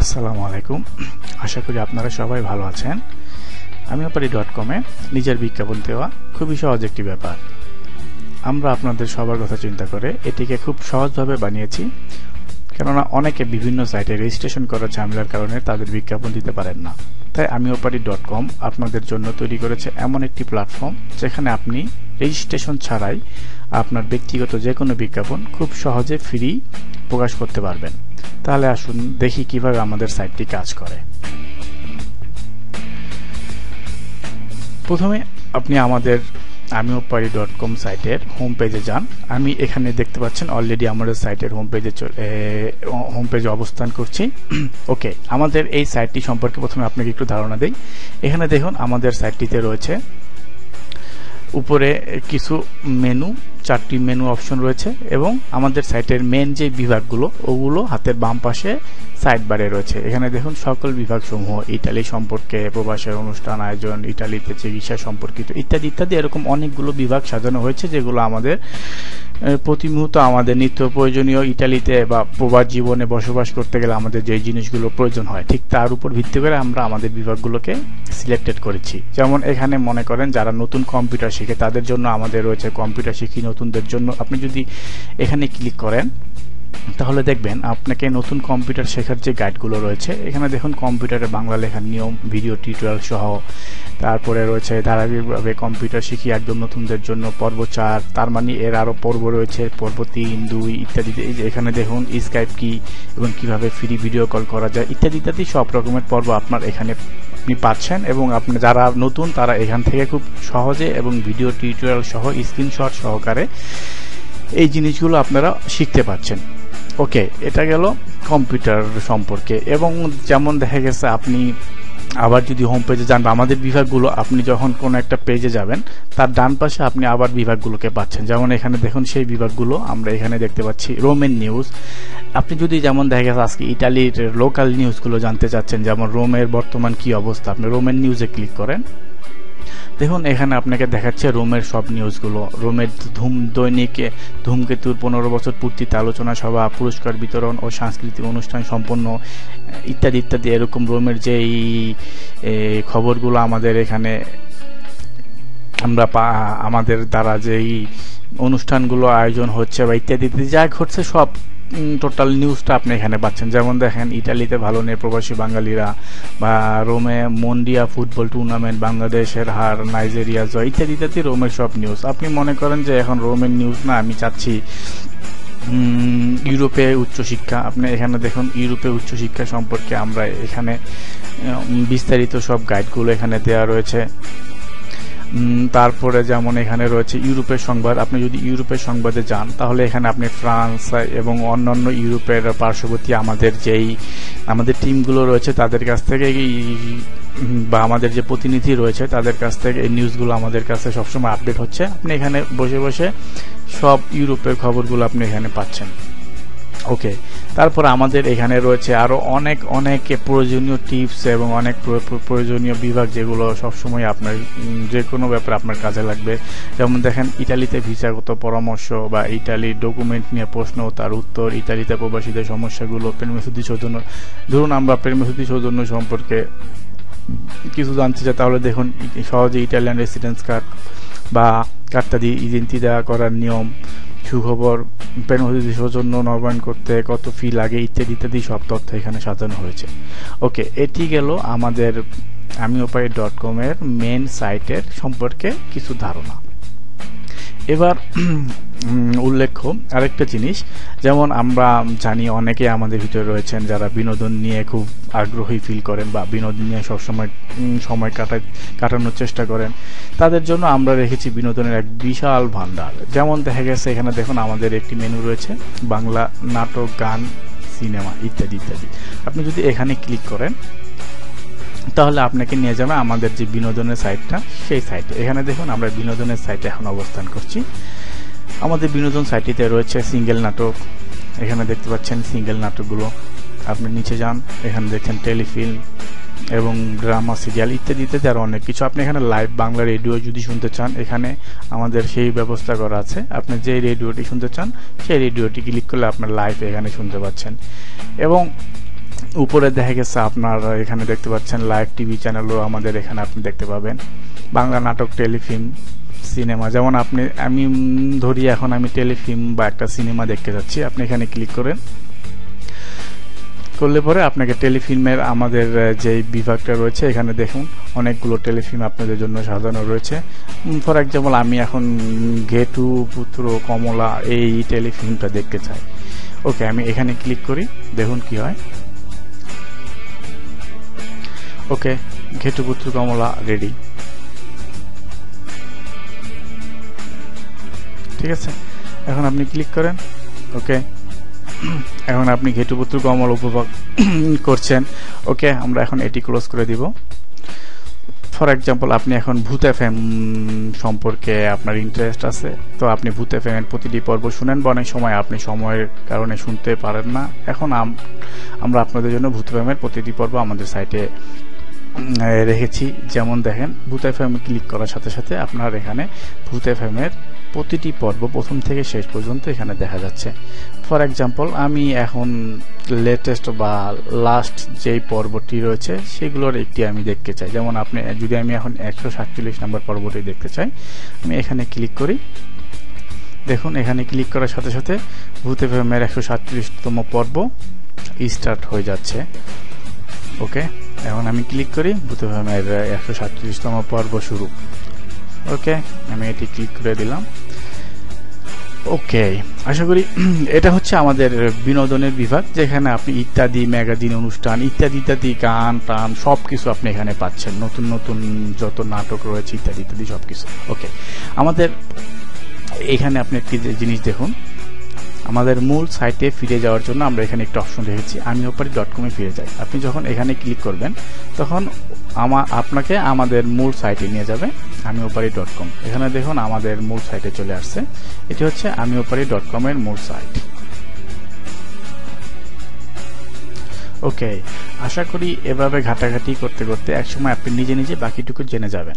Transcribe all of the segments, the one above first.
আসসালামু আলাইকুম। আশা করি আপনারা সবাই ভালো আছেন। আমি অপারি ডট কমে নিজের বিজ্ঞাপন দেওয়া খুবই সহজ একটি ব্যাপার। আমরা আপনাদের সবার কথা চিন্তা করে এটিকে খুব সহজভাবে বানিয়েছি। কেননা অনেকে বিভিন্ন সাইটে রেজিস্ট্রেশন করার ঝামেলার কারণে তাদের বিজ্ঞাপন দিতে পারেন না। তাই আমি ওপারি ডট কম আপনাদের জন্য তৈরি করেছে এমন একটি প্ল্যাটফর্ম যেখানে আপনি রেজিস্ট্রেশন ছাড়াই আপনার ব্যক্তিগত যে কোনো বিজ্ঞাপন খুব সহজে ফ্রি প্রকাশ করতে পারবেন। তাহলে আসুন দেখি কীভাবে আমাদের সাইটটি কাজ করে। প্রথমে আপনি আমাদের আমিওপারি ডট কম সাইটের হোম পেজে যান। আমি এখানে দেখতে পাচ্ছেন অলরেডি আমাদের সাইটের হোম পেজে হোম পেজে অবস্থান করছি। ওকে আমাদের এই সাইটটি সম্পর্কে প্রথমে আপনাকে একটু ধারণা দেই। এখানে দেখুন আমাদের সাইটটিতে রয়েছে উপরে কিছু মেনু চারটি মেনু অপশন রয়েছে এবং আমাদের সাইটের মেন যে বিভাগগুলো, ওগুলো হাতের বাম পাশে সাইড বারে রয়েছে। এখানে দেখুন, সকল বিভাগ সমূহ ইটালি সম্পর্কে প্রবাসের অনুষ্ঠান, আয়োজন, ইটালিতে চিকিৎসা সম্পর্কিত ইত্যাদি ইত্যাদি, এরকম অনেকগুলো বিভাগ সাজানো হয়েছে, যেগুলো আমাদের প্রতি মুহূর্ত আমাদের নিত্য প্রয়োজনীয় ইটালিতে বা প্রবাস জীবনে বসবাস করতে গেলে আমাদের যে জিনিসগুলো প্রয়োজন হয়, ঠিক তার উপর ভিত্তি করে আমরা আমাদের বিভাগগুলোকে সিলেক্টেড করেছি। যেমন এখানে মনে করেন, যারা নতুন কম্পিউটার শিখে, তাদের জন্য আমাদের রয়েছে কম্পিউটার শিখি নতুনদের জন্য। আপনি যদি এখানে ক্লিক করেন তাহলে দেখবেন, আপনাকে নতুন কম্পিউটার শেখার যে গাইডগুলো রয়েছে, এখানে দেখুন কম্পিউটারে বাংলা লেখার নিয়ম ভিডিও টিউটোরিয়াল সহ। তারপরে রয়েছে ধারাবাহিকভাবে কম্পিউটার শিখি একদম নতুনদের জন্য, পর্ব চার, তার মানে এর আরও পর্ব রয়েছে, পর্ব তিন, দুই ইত্যাদি এখানে দেখুন স্কাইপ কি এবং কীভাবে ফ্রি ভিডিও কল করা যায়, ইত্যাদি ইত্যাদি, সব রকমের পর্ব আপনার এখানে আপনি পাচ্ছেন এবং আপনি যারা নতুন, তারা এখান থেকে খুব সহজে এবং ভিডিও টিউটোরিয়াল সহ স্ক্রিনশট সহকারে এই জিনিসগুলো আপনারা শিখতে পাচ্ছেন ওকে এটা গেল কম্পিউটার সম্পর্কে। এবং যেমন দেখা গেছে, আপনি আবার যদি হোম পেজে যান বা আমাদের বিভাগগুলো, আপনি যখন কোনো একটা পেজে যাবেন, তার ডান পাশে আপনি আবার বিভাগগুলোকে পাচ্ছেন। যেমন এখানে দেখুন, সেই বিভাগগুলো আমরা এখানে দেখতে পাচ্ছি রোমেন নিউজ আপনি যদি যেমন দেখা গেছে, আজকে ইটালির লোকাল নিউজগুলো জানতে চাচ্ছেন, যেমন রোমের বর্তমান কি অবস্থা, আপনি রোমেন নিউজে ক্লিক করেন। দেখুন, এখানে আপনাকে দেখাচ্ছে রোমের সব নিউজগুলো রোমের ধুম দৈনিকে, ধূমকেতুর পনেরো বছর পূর্তিতে আলোচনা সভা, পুরস্কার বিতরণ ও সাংস্কৃতিক অনুষ্ঠান সম্পন্ন, ইত্যাদি ইত্যাদি। এরকম রোমের যে এই খবরগুলো আমাদের এখানে আমরা পা, আমাদের দ্বারা যেই অনুষ্ঠানগুলো আয়োজন হচ্ছে বা ইত্যাদি ইত্যাদি, যা ঘটছে সব টোটাল নিউজটা আপনি এখানে পাচ্ছেন। যেমন দেখেন, ইটালিতে ভালো নেই প্রবাসী বাঙালিরা, বা রোমে মন্ডিয়া ফুটবল টুর্নামেন্ট বাংলাদেশের হার, নাইজেরিয়া জয়, ইত্যাদি ইত্যাদি রোমের সব নিউজ আপনি মনে করেন যে এখন রোমের নিউজ না, আমি চাচ্ছি ইউরোপে উচ্চশিক্ষা। আপনি এখানে দেখুন, ইউরোপে উচ্চশিক্ষা সম্পর্কে আমরা এখানে বিস্তারিত সব গাইডগুলো এখানে দেওয়া রয়েছে। তারপরে যেমন এখানে রয়েছে ইউরোপের সংবাদ, আপনি যদি ইউরোপের সংবাদে যান, তাহলে এখানে আপনি ফ্রান্স এবং অন্যান্য ইউরোপের পার্শ্ববর্তী আমাদের যেই, আমাদের টিমগুলো রয়েছে, তাদের কাছ থেকে বা আমাদের যে প্রতিনিধি রয়েছে, তাদের কাছ থেকে এই নিউজগুলো আমাদের কাছে সবসময় আপডেট হচ্ছে। আপনি এখানে বসে বসে সব ইউরোপের খবরগুলো আপনি এখানে পাচ্ছেন। ওকে তারপর আমাদের এখানে রয়েছে আরও অনেক অনেক প্রয়োজনীয় টিপস এবং অনেক প্রয়োজনীয় বিভাগ যেগুলো সবসময় আপনার যে কোনো ব্যাপারে আপনার কাজে লাগবে। যেমন দেখেন ইটালিতে ভিসাগত পরামর্শ বা ইটালির ডকুমেন্ট নিয়ে প্রশ্ন, তার উত্তর ইটালিতে প্রবাসীদের সমস্যাগুলো প্রেমসুদ্ধি সৌজন্য। ধরুন আমরা প্রেমসুদ্ধি সৌজন্য সম্পর্কে কিছু জানতে চাই, তাহলে দেখুন সহজে ইটালিয়ান রেসিডেন্স কার্ড বা কার্ডটা দিয়ে দেওয়া করার নিয়ম সুখবর প্রেমহতি দিবসের জন্য নবায়ন করতে কত ফি লাগে ইত্যাদি ইত্যাদি সব তথ্য এখানে সাজানো হয়েছে। ওকে, এটি গেল আমাদের আমি উপায় ডট কমের মেন সাইটের সম্পর্কে কিছু ধারণা। এবার উল্লেখ্য আরেকটা জিনিস, যেমন আমরা জানি অনেকে আমাদের ভিতরে রয়েছেন যারা বিনোদন নিয়ে খুব আগ্রহী ফিল করেন বা বিনোদন নিয়ে সবসময় সময় কাটা কাটানোর চেষ্টা করেন। তাদের জন্য আমরা রেখেছি বিনোদনের এক বিশাল ভান্ডার। যেমন দেখা গেছে, এখানে দেখুন আমাদের একটি মেনু রয়েছে, বাংলা নাটক, গান, সিনেমা ইত্যাদি ইত্যাদি। আপনি যদি এখানে ক্লিক করেন তাহলে আপনাকে নিয়ে যাবে আমাদের যে বিনোদনের সাইটটা, সেই সাইটে। এখানে দেখুন আমরা বিনোদনের সাইটে এখন অবস্থান করছি। আমাদের বিনোদন সাইটটিতে রয়েছে সিঙ্গেল নাটক। এখানে দেখতে পাচ্ছেন সিঙ্গেল নাটকগুলো। আপনি নিচে যান, এখানে দেখছেন টেলিফিল্ম এবং ড্রামা, সিরিয়াল ইত্যাদি ইত্যাদি আরও অনেক কিছু। আপনি এখানে লাইভ বাংলা রেডিও যদি শুনতে চান, এখানে আমাদের সেই ব্যবস্থা করা আছে। আপনি যে রেডিওটি শুনতে চান, সেই রেডিওটি ক্লিক করলে আপনার লাইভ এখানে শুনতে পাচ্ছেন। এবং উপরে দেখা গেছে আপনার এখানে দেখতে পাচ্ছেন লাইভ টিভি চ্যানেলও আমাদের এখানে আপনি দেখতে পাবেন। বাংলা নাটক টেলিফিল্ম সিনেমা। যেমন আপনি, আমি ধরি এখন আমি টেলিফিল্ম বা একটা সিনেমা দেখতে যাচ্ছি। আপনি এখানে ক্লিক করেন। করলে পরে আপনাকে টেলিফিল্মের আমাদের যে বিভাগটা রয়েছে, এখানে দেখুন অনেকগুলো টেলিফিল্ম আপনাদের জন্য সাজানো রয়েছে। ফর এক্সাম্পল আমি এখন ঘেটু, পুত্র, কমলা এই টেলিফিল্মটা দেখতে চাই। ওকে, আমি এখানে ক্লিক করি। দেখুন কি হয়। ওকে, ঘেটু পুত্র কমলা রেডি ঠিক আছে? এখন আপনি ক্লিক করেন, ওকে। এখন আপনি ঘেটুপুত্র কমল উপভোগ করছেন। ওকে, আমরা এখন এটি ক্লোজ করে দিব। ফর এক্সাম্পল আপনি এখন ভূত এফ সম্পর্কে আপনার ইন্টারেস্ট আছে। তো আপনি ভূত এফ এর প্রতিটি পর্ব শুনেন বা অনেক সময় আপনি সময়ের কারণে শুনতে পারেন না। এখন আমরা আপনাদের জন্য ভূত এফ এর প্রতিটি পর্ব আমাদের সাইটে রেখেছি। যেমন দেখেন, ভূত এফ এম ক্লিক করার সাথে সাথে আপনার এখানে ভূত এফ এর প্রতিটি পর্ব প্রথম থেকে শেষ পর্যন্ত এখানে দেখা যাচ্ছে। ফর এক্সাম্পল আমি এখন লেটেস্ট বা লাস্ট যেই পর্বটি রয়েছে, সেগুলোর একটি আমি দেখতে চাই। যেমন আপনি, যদি আমি এখন একশো সাতচল্লিশ নম্বর পর্বটি দেখতে চাই, আমি এখানে ক্লিক করি। দেখুন, এখানে ক্লিক করার সাথে সাথে ভূতে ফেমের একশো সাতচল্লিশতম পর্ব স্টার্ট হয়ে যাচ্ছে। ওকে এখন আমি ক্লিক করি ভূতে ফেমের একশো সাতচল্লিশতম পর্ব শুরু। ওকে আমি এটি ক্লিক করে দিলাম। ওকে আশা করি এটা হচ্ছে আমাদের বিনোদনের বিভাগ, যেখানে আপনি ইত্যাদি ম্যাগাজিন অনুষ্ঠান, ইত্যাদি ইত্যাদি গান, টান সব কিছু আপনি এখানে পাচ্ছেন। নতুন নতুন যত নাটক রয়েছে, ইত্যাদি ইত্যাদি সব কিছু ওকে আমাদের এখানে আপনি একটি জিনিস দেখুন। আমাদের মূল সাইটে ফিরে যাওয়ার জন্য আমরা এখানে একটা অপশন রেখেছি আমি ওপারি ডট কমে ফিরে যাই। আপনি যখন এখানে ক্লিক করবেন, তখন আমা, আপনাকে আমাদের মূল সাইটে নিয়ে যাবে আমি ওপারি ডট কম এখানে দেখুন আমাদের মূল সাইটে চলে আসছে। এটি হচ্ছে আমি ওপারি ডট কমের মূল সাইট ওকে আশা করি এভাবে ঘাটাঘাটি করতে করতে একসময় আপনি নিজে নিজে বাকিটুকু জেনে যাবেন।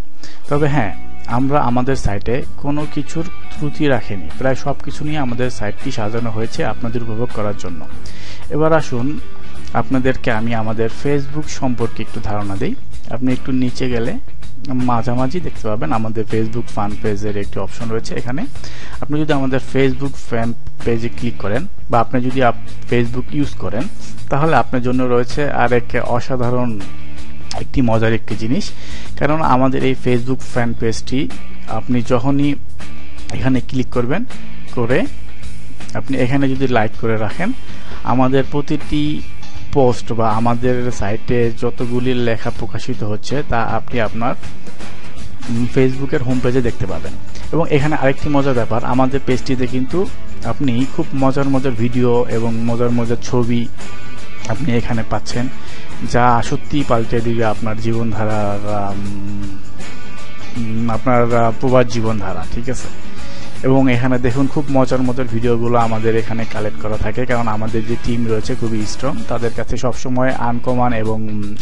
তবে হ্যাঁ আমরা আমাদের সাইটে কোনো কিছুর ত্রুটি রাখিনি। প্রায় সব কিছু নিয়ে আমাদের সাইটটি সাজানো হয়েছে আপনাদের উপভোগ করার জন্য। এবার আসুন, আপনাদেরকে আমি আমাদের ফেসবুক সম্পর্কে একটু ধারণা দিই। আপনি একটু নিচে গেলে মাঝামাঝি দেখতে পাবেন আমাদের ফেসবুক ফান পেজের একটি অপশন রয়েছে এখানে। আপনি যদি আমাদের ফেসবুক ফ্যান পেজে ক্লিক করেন বা আপনি যদি ফেসবুক ইউজ করেন, তাহলে আপনার জন্য রয়েছে আর এক অসাধারণ একটি মজার একটি জিনিস। কারণ আমাদের এই ফেসবুক ফ্যান পেজটি আপনি যখনই এখানে ক্লিক করবেন, করে আপনি এখানে যদি লাইক করে রাখেন, আমাদের প্রতিটি পোস্ট বা আমাদের সাইটে যতগুলি লেখা প্রকাশিত হচ্ছে, তা আপনি আপনার ফেসবুকের হোম পেজে দেখতে পাবেন। এবং এখানে আরেকটি মজার ব্যাপার, আমাদের পেজটিতে কিন্তু আপনি খুব মজার মজার ভিডিও এবং মজার মজার ছবি আপনি এখানে পাচ্ছেন। যা সত্যিই পাল্টে দিবে আপনার জীবনধারার আপনার প্রবাদ জীবনধারা, ঠিক আছে? এবং এখানে দেখুন খুব মজার মজার ভিডিওগুলো আমাদের এখানে কালেক্ট করা থাকে, কারণ আমাদের যে টিম রয়েছে খুবই স্ট্রং তাদের কাছে সবসময় আনকমান এবং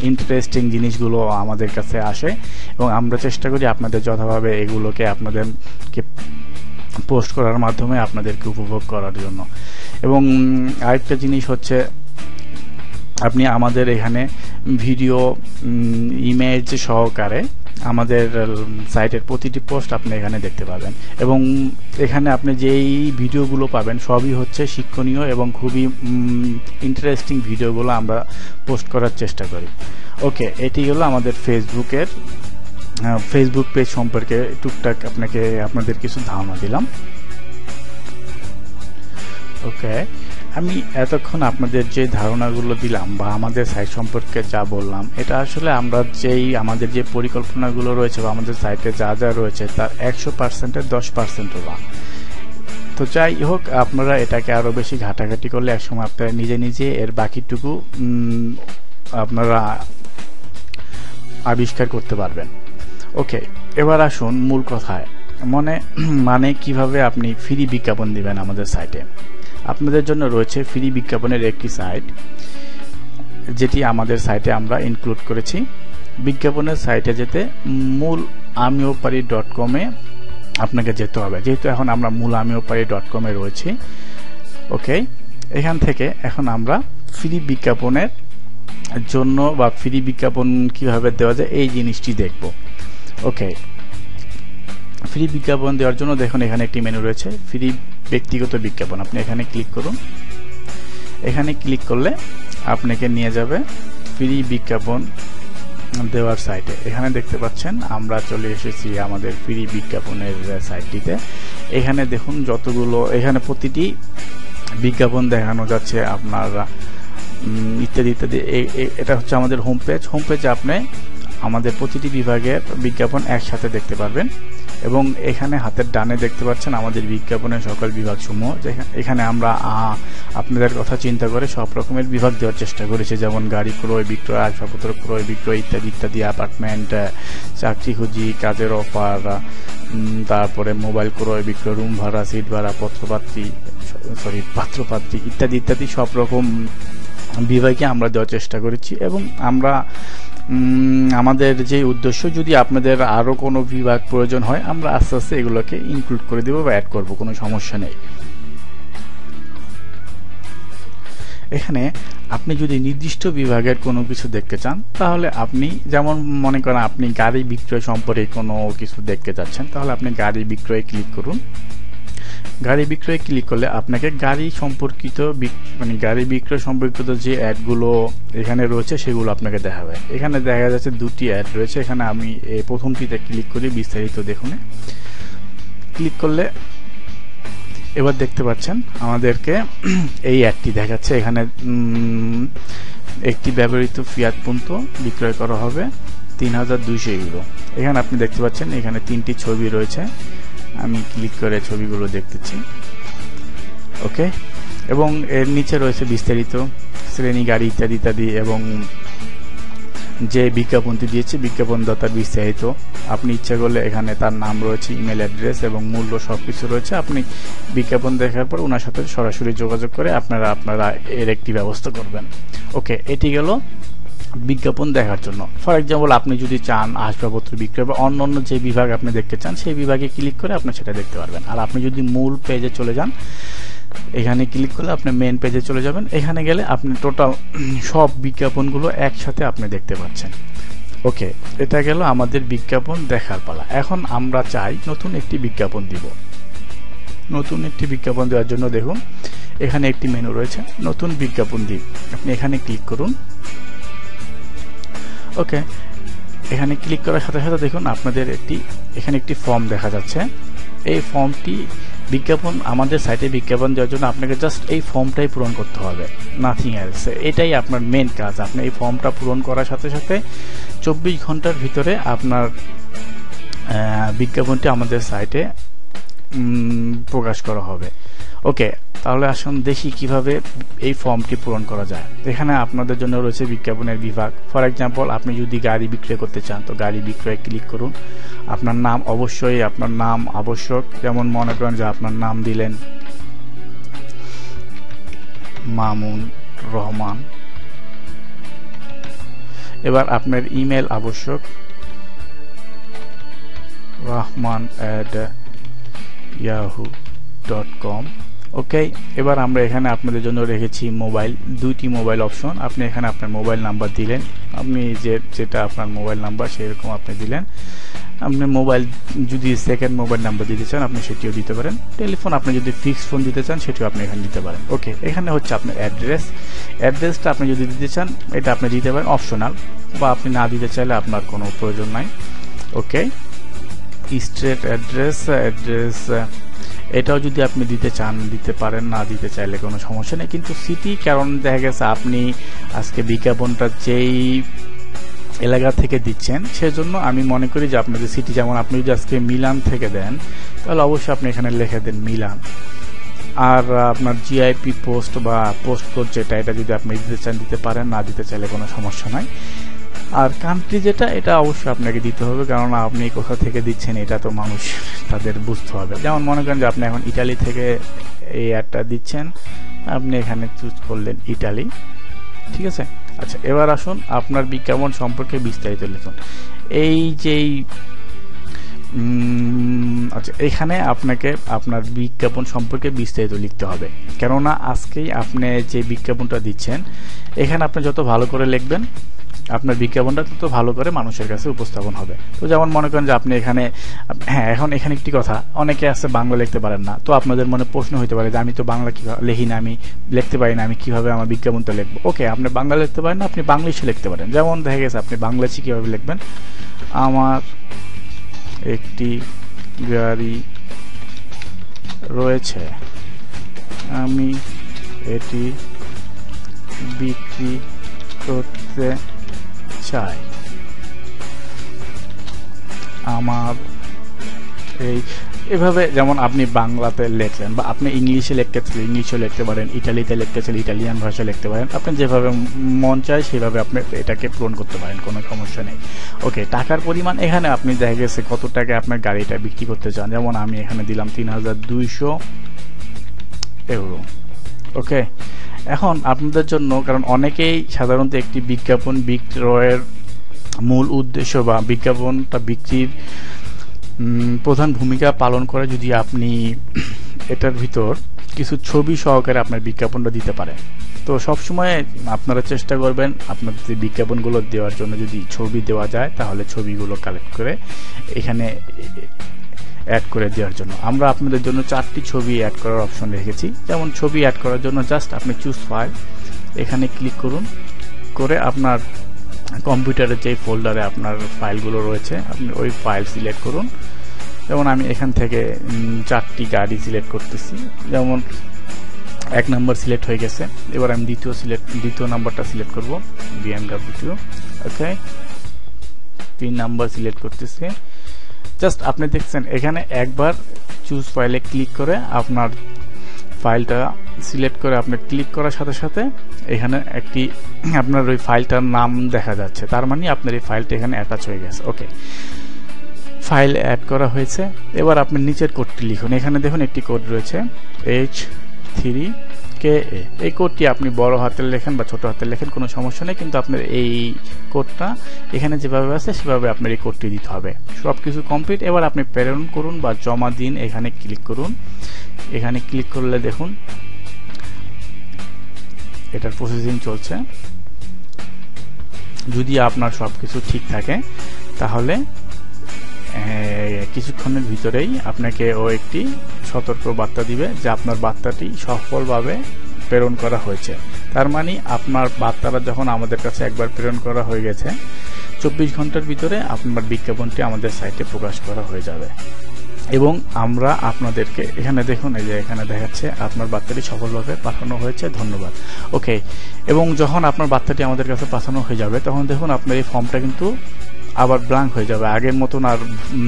ইন্টারেস্টিং জিনিসগুলো আমাদের কাছে আসে। এবং আমরা চেষ্টা করি আপনাদের যথাভাবে এগুলোকে আপনাদেরকে পোস্ট করার মাধ্যমে আপনাদেরকে উপভোগ করার জন্য। এবং আরেকটা জিনিস হচ্ছে আপনি আমাদের এখানে ভিডিও ইমেজ সহকারে আমাদের সাইটের প্রতিটি পোস্ট আপনি এখানে দেখতে পাবেন। এবং এখানে আপনি যেই ভিডিওগুলো পাবেন সবই হচ্ছে শিক্ষণীয় এবং খুবই ইন্টারেস্টিং ভিডিওগুলো আমরা পোস্ট করার চেষ্টা করি। ওকে, এটি হলো আমাদের ফেসবুকের ফেসবুক পেজ সম্পর্কে টুকটাক আপনাকে, আপনাদের কিছু ধারণা দিলাম। ওকে আমি এতক্ষণ আপনাদের যে ধারণাগুলো দিলাম বা আমাদের সাইট সম্পর্কে যা বললাম, এটা আসলে আমরা যেই, আমাদের যে পরিকল্পনাগুলো রয়েছে বা আমাদের সাইটে যা যা রয়েছে, তার একশো পার্সেন্টের দশ পার্সেন্টও না তো যাই হোক, আপনারা এটাকে আরও বেশি ঘাটাঘাটি করলে একসময় আপনারা নিজে নিজে এর বাকিটুকু আপনারা আবিষ্কার করতে পারবেন। ওকে এবার আসুন মূল কথায়। মনে মানে কীভাবে আপনি ফ্রি বিজ্ঞাপন দিবেন আমাদের সাইটে আপনাদের জন্য রয়েছে ফ্রি বিজ্ঞাপনের একটি সাইট, যেটি আমাদের সাইটে আমরা ইনক্লুড করেছি। বিজ্ঞাপনের সাইটে যেতে মূল আমিওপারি ডট কমে আপনাকে যেতে হবে। যেহেতু এখন আমরা মূল আমিওপারি ডট কমে রয়েছি, ওকে? এখান থেকে এখন আমরা ফ্রি বিজ্ঞাপনের জন্য বা ফ্রি বিজ্ঞাপন কীভাবে দেওয়া যায়, এই জিনিসটি দেখব। ওকে? ফ্রি বিজ্ঞাপন দেওয়ার জন্য দেখুন এখানে একটি মেনু রয়েছে ফ্রি ব্যক্তিগত বিজ্ঞাপন। আপনি এখানে ক্লিক করুন। এখানে ক্লিক করলে আপনাকে নিয়ে যাবে ফ্রি বিজ্ঞাপন দেওয়ার সাইটে এখানে দেখতে পাচ্ছেন, আমরা চলে এসেছি আমাদের ফ্রি বিজ্ঞাপনের সাইটটিতে এখানে দেখুন যতগুলো, এখানে প্রতিটি বিজ্ঞাপন দেখানো যাচ্ছে আপনার ইত্যাদি ইত্যাদি। এটা হচ্ছে আমাদের হোম পেজ হোম পেজে আপনি আমাদের প্রতিটি বিভাগের বিজ্ঞাপন একসাথে দেখতে পারবেন। এবং এখানে হাতের ডানে দেখতে পাচ্ছেন আমাদের বিজ্ঞাপনের সকল বিভাগ সমূহ এখানে আমরা আপনাদের কথা চিন্তা করে সব রকমের বিভাগ দেওয়ার চেষ্টা করেছি, যেমন গাড়ি ক্রয়, বিক্রয়, আসবাবপত্র ক্রয়, বিক্রয় ইত্যাদি ইত্যাদি, অ্যাপার্টমেন্ট চাকরি খুঁজি, কাজের অফার তারপরে মোবাইল ক্রয়, বিক্রয়, রুম ভাড়া, সিট ভাড়া, পত্রপাত্রী সরি, পাত্রপাত্রী ইত্যাদি ইত্যাদি সব রকম বিভাগে আমরা দেওয়ার চেষ্টা করেছি এবং আমরা আমাদের যে উদ্দেশ্য, যদি আপনাদের আরও কোনো বিভাগ প্রয়োজন হয়, আমরা আস্তে আস্তে এগুলোকে ইনক্লুড করে দেবো বা অ্যাড করব, কোনো সমস্যা নেই। এখানে আপনি যদি নির্দিষ্ট বিভাগের কোনো কিছু দেখতে চান, তাহলে আপনি যেমন মনে করেন আপনি গাড়ি বিক্রয় সম্পর্কে কোনো কিছু দেখতে চাচ্ছেন, তাহলে আপনি গাড়ি বিক্রয়ে ক্লিক করুন। গাড়ি বিক্রয়ে ক্লিক করলে আপনাকে গাড়ি সম্পর্কিত মানে গাড়ি বিক্রয় সম্পর্কিত যে অ্যাডগুলো এখানে রয়েছে, সেগুলো আপনাকে দেখাবে। এখানে দেখা যাচ্ছে দুটি অ্যাড রয়েছে। এখানে আমি এই প্রথমটিতে ক্লিক করি বিস্তারিত দেখুন। ক্লিক করলে এবার দেখতে পাচ্ছেন, আমাদেরকে এই অ্যাডটি দেখাচ্ছে। এখানে একটি ব্যবহৃত ফিয়াত পন্ত বিক্রয় করা হবে তিন হাজার দুইশো ইউরো এখানে আপনি দেখতে পাচ্ছেন, এখানে তিনটি ছবি রয়েছে। আমি ক্লিক করে ছবিগুলো দেখতেছি। ওকে? এবং এর নিচে রয়েছে বিস্তারিত শ্রেণি, গাড়ি ইত্যাদি ইত্যাদি এবং যে বিজ্ঞাপনটি দিয়েছে বিজ্ঞাপনদাতার বিস্তারিত। আপনি ইচ্ছা করলে এখানে তার নাম রয়েছে, ইমেল অ্যাড্রেস এবং মূল্য সব কিছু রয়েছে। আপনি বিজ্ঞাপন দেখার পর ওনার সাথে সরাসরি যোগাযোগ করে আপনারা আপনারা এর একটি ব্যবস্থা করবেন। ওকে, এটি গেল বিজ্ঞাপন দেখার জন্য। ফর এক্সাম্পল আপনি যদি চান আসবাবপত্র বিক্রয় বা অন্য অন্য যে বিভাগ আপনি দেখতে চান, সেই বিভাগে ক্লিক করে আপনি সেটা দেখতে পারবেন। আর আপনি যদি মূল পেজে চলে যান, এখানে ক্লিক করলে আপনি মেন পেজে চলে যাবেন। এখানে গেলে আপনি টোটাল সব বিজ্ঞাপনগুলো একসাথে আপনি দেখতে পাচ্ছেন। ওকে এটা গেল আমাদের বিজ্ঞাপন দেখার পালা। এখন আমরা চাই নতুন একটি বিজ্ঞাপন দিব। নতুন একটি বিজ্ঞাপন দেওয়ার জন্য দেখুন, এখানে একটি মেনু রয়েছে, নতুন বিজ্ঞাপন দিন। আপনি এখানে ক্লিক করুন। ওকে, এখানে ক্লিক করার সাথে সাথে দেখুন আপনাদের একটি, এখানে একটি ফর্ম দেখা যাচ্ছে। এই ফর্মটি বিজ্ঞাপন, আমাদের সাইটে বিজ্ঞাপন দেওয়ার জন্য আপনাকে জাস্ট এই ফর্মটাই পূরণ করতে হবে নাথিং এলস এটাই আপনার মেন কাজ, আপনি এই ফর্মটা পূরণ করার সাথে সাথে চব্বিশ ঘণ্টার ভিতরে আপনার বিজ্ঞাপনটি আমাদের সাইটে প্রকাশ করা হবে। ওকে, তাহলে আসুন দেখি কীভাবে এই ফর্মটি পূরণ করা যায়। এখানে আপনাদের জন্য রয়েছে বিজ্ঞাপনের বিভাগ। ফর এক্সাম্পল আপনি যদি গাড়ি বিক্রয় করতে চান, তো গাড়ি বিক্রয় ক্লিক করুন। আপনার নাম অবশ্যই, আপনার নাম আবশ্যক। যেমন মনে করেন যে আপনার নাম দিলেন মামুন রহমান। এবার আপনার ইমেল আবশ্যক। Rahman at Yahoo dot com okay এবার আমরা এখানে আপনাদের জন্য রেখেছি মোবাইল, দুইটি মোবাইল অপশন। আপনি এখানে আপনার মোবাইল নাম্বার দিলেন। আপনি যে, যেটা আপনার মোবাইল নাম্বার, সেরকম আপনি দিলেন। আপনি মোবাইল, যদি সেকেন্ড মোবাইল নাম্বার দিতে চান, আপনি সেটিও দিতে পারেন। টেলিফোন, আপনি যদি ফিক্স ফোন দিতে চান, সেটিও আপনি এখানে দিতে পারেন। ওকে এখানে হচ্ছে আপনার অ্যাড্রেস অ্যাড্রেসটা আপনি যদি দিতে চান, এটা আপনি দিতে পারেন। অপশনাল বা আপনি না দিতে চাইলে আপনার কোনো প্রয়োজন নাই। ওকে স্ট্রেট অ্যাড্রেস অ্যাড্রেস এটাও যদি আপনি দিতে চান, দিতে পারেন, না দিতে চাইলে কোনো সমস্যা নেই। কিন্তু সিটি, কারণ দেখা গেছে আপনি আজকে বিজ্ঞাপনটা যেই এলাকা থেকে দিচ্ছেন, সেজন্য আমি মনে করি যে আপনাদের সিটি যেমন আপনি যদি আজকে মিলান থেকে দেন, তাহলে অবশ্যই আপনি এখানে লিখে দেন মিলান। আর আপনার জিআইপি পোস্ট বা পোস্ট কোড যেটা, এটা যদি আপনি দিতে চান, দিতে পারেন, না দিতে চাইলে কোনো সমস্যা নাই। আর কান্ট্রি যেটা, এটা অবশ্যই আপনাকে দিতে হবে, কারণ আপনি কোথা থেকে দিচ্ছেন এটা তো মানুষ তাদের বুঝতে হবে। যেমন মনে করেন যে আপনি এখন ইটালি থেকে এই অ্যাডটা দিচ্ছেন, আপনি এখানে চুজ করলেন ইটালি ঠিক আছে? আচ্ছা এবার আসুন আপনার বিজ্ঞাপন সম্পর্কে বিস্তারিত লিখুন। এই যেই আচ্ছা এখানে আপনাকে, আপনার বিজ্ঞাপন সম্পর্কে বিস্তারিত লিখতে হবে। কেননা আজকেই আপনি যে বিজ্ঞাপনটা দিচ্ছেন, এখানে আপনি যত ভালো করে লিখবেন আপনার বিজ্ঞাপনটা তত ভালো করে মানুষের কাছে উপস্থাপন হবে। তো যেমন মনে করেন যে আপনি এখানে হ্যাঁ এখন এখানে একটি কথা, অনেকে আছে বাংলা লিখতে পারেন না। তো আপনাদের মনে প্রশ্ন হতে পারে যে আমি তো বাংলা কীভাবে লিখি না, আমি লিখতে পারি না, আমি কীভাবে আমার বিজ্ঞাপনটা লিখব? ওকে, আপনি বাংলা লিখতে পারেন না, আপনি বাংলিশে লিখতে পারেন। যেমন দেখা গেছে আপনি বাংলাদেশে কীভাবে লিখবেন? আমার একটি গাড়ি রয়েছে। আমি এটি বিক্রি করতে চাই। আমার এই এভাবে যেমন আপনি বাংলাতে লেখলেন বা আপনি ইংলিশে লিখতে ইংলিশে লিখতে পারেন, ইটালিতে লিখতে চাইলে ইটালিয়ান ভাষা লিখতে পারেন। আপনি যেভাবে মন চায় সেভাবে আপনি এটাকে পূরণ করতে পারেন, কোনো সমস্যা নেই। ওকে, টাকার পরিমাণ এখানে আপনি দেখা গেছে কত টাকা আপনার গাড়িটা বিক্রি করতে চান। যেমন আমি এখানে দিলাম তিন হাজার দুইশো ওকে এখন আপনাদের জন্য, কারণ অনেকেই সাধারণত একটি বিজ্ঞাপন বিক্রয়ের মূল উদ্দেশ্য বা বিজ্ঞাপনটা বিক্রির প্রধান ভূমিকা পালন করে যদি আপনি এটার ভিতর কিছু ছবি সহকারে আপনার বিজ্ঞাপনটা দিতে পারেন তো সবসময় আপনারা চেষ্টা করবেন আপনার যে বিজ্ঞাপনগুলো দেওয়ার জন্য যদি ছবি দেওয়া যায়, তাহলে ছবিগুলো কালেক্ট করে এখানে অ্যাড করে দেওয়ার জন্য। আমরা আপনাদের জন্য চারটি ছবি অ্যাড করার অপশন রেখেছি। যেমন ছবি অ্যাড করার জন্য জাস্ট আপনি চুজ ফাইল এখানে ক্লিক করুন। করে আপনার কম্পিউটারের যে ফোল্ডারে আপনার ফাইলগুলো রয়েছে, আপনি ওই ফাইল সিলেক্ট করুন। যেমন আমি এখান থেকে চারটি গাড়ি সিলেক্ট করতেছি। যেমন এক নাম্বার সিলেক্ট হয়ে গেছে। এবার আমি দ্বিতীয় সিলেক্ট দ্বিতীয় নাম্বারটা সিলেক্ট করব। বিএমডাব্লিউ ওকে তিন নাম্বার সিলেক্ট করতেছি। জাস্ট আপনি দেখছেন, এখানে একবার চুজ ফাইলে ক্লিক করে আপনার ফাইলটা সিলেক্ট করে আপনি ক্লিক করার সাথে সাথে এখানে একটি আপনার ওই ফাইলটার নাম দেখা যাচ্ছে। তার মানে আপনার এই ফাইলটা এখানে অ্যাটাচ হয়ে গেছে। ওকে ফাইল অ্যাড করা হয়েছে। এবার আপনি নিচের কোডটি লিখুন। এখানে দেখুন একটি কোড রয়েছে এইচ থ্রি কে এ, এই কোডটি আপনি বড় হাতের লেখেন বা ছোট হাতের লেখেন, কোনো সমস্যা নেই, কিন্তু আপনার এই কোডটা এখানে যেভাবে আছে, সেভাবে আপনার এই কোডটি দিতে হবে। সব কিছু কমপ্লিট। এবার আপনি প্রেরণ করুন বা জমা দিন, এখানে ক্লিক করুন। এখানে ক্লিক করলে দেখুন, এটার প্রসেসিং চলছে। যদি আপনার সব কিছু ঠিক থাকে, তাহলে কিছুক্ষণের ভিতরেই আপনাকে ও একটি সতর্ক বার্তা দিবে যে আপনার বার্তাটি সফলভাবে প্রেরণ করা হয়েছে। তার মানে আপনার বার্তাটা যখন আমাদের কাছে একবার প্রেরণ করা হয়ে গেছে, চব্বিশ ঘণ্টার ভিতরে আপনার বিজ্ঞাপনটি আমাদের সাইটে প্রকাশ করা হয়ে যাবে। এবং আমরা আপনাদেরকে এখানে দেখুন, এই যে এখানে দেখাচ্ছে আপনার বার্তাটি সফলভাবে পাঠানো হয়েছে, ধন্যবাদ। ওকে এবং যখন আপনার বার্তাটি আমাদের কাছে পাঠানো হয়ে যাবে, তখন দেখুন আপনার এই ফর্মটা কিন্তু আবার ব্লাঙ্ক হয়ে যাবে। আগের মতন আর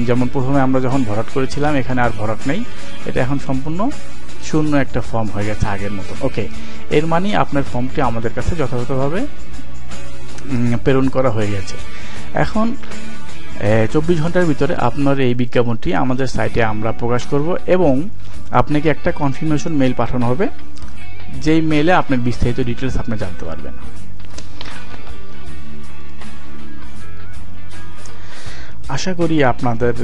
যেমন প্রথমে আমরা যখন ভরাট করেছিলাম, এখানে আর ভরাট নেই। এটা এখন সম্পূর্ণ শূন্য একটা ফর্ম হয়ে গেছে আগের মতন। ওকে এর মানে আপনার ফর্মটি আমাদের কাছে যথাযথভাবে প্রেরণ করা হয়ে গেছে। এখন চব্বিশ ঘণ্টার ভিতরে আপনার এই বিজ্ঞাপনটি আমাদের সাইটে আমরা প্রকাশ করব এবং আপনাকে একটা কনফার্মেশন মেইল পাঠানো হবে। যেই মেলে আপনার বিস্তারিত ডিটেলস আপনি জানতে পারবেন। আশা করি আপনাদের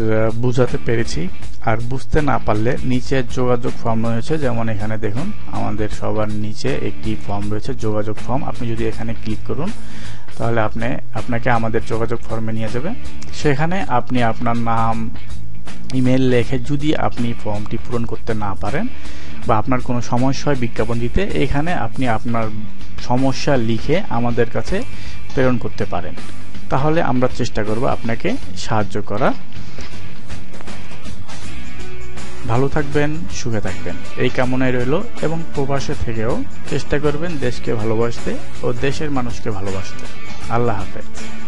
বুঝাতে পেরেছি। আর বুঝতে না পারলে নিচে যোগাযোগ ফর্ম রয়েছে, যেমন এখানে দেখুন, আমাদের সবার নিচে একটি ফর্ম রয়েছে, যোগাযোগ ফর্ম। আপনি যদি এখানে ক্লিক করুন, তাহলে আপনি, আপনাকে আমাদের যোগাযোগ ফর্মে নিয়ে যাবে। সেখানে আপনি আপনার নাম, ইমেল লেখে যদি আপনি ফর্মটি পূরণ করতে না পারেন বা আপনার কোনো সমস্যা হয় বিজ্ঞাপন দিতে, এখানে আপনি আপনার সমস্যা লিখে আমাদের কাছে প্রেরণ করতে পারেন। তাহলে আমরা চেষ্টা করব আপনাকে সাহায্য করার। ভালো থাকবেন, সুখে থাকবেন। এই কামনায় রইল এবং প্রবাসে থেকেও চেষ্টা করবেন দেশকে ভালোবাসতে ও দেশের মানুষকে ভালোবাসতে। আল্লাহ হাফেজ।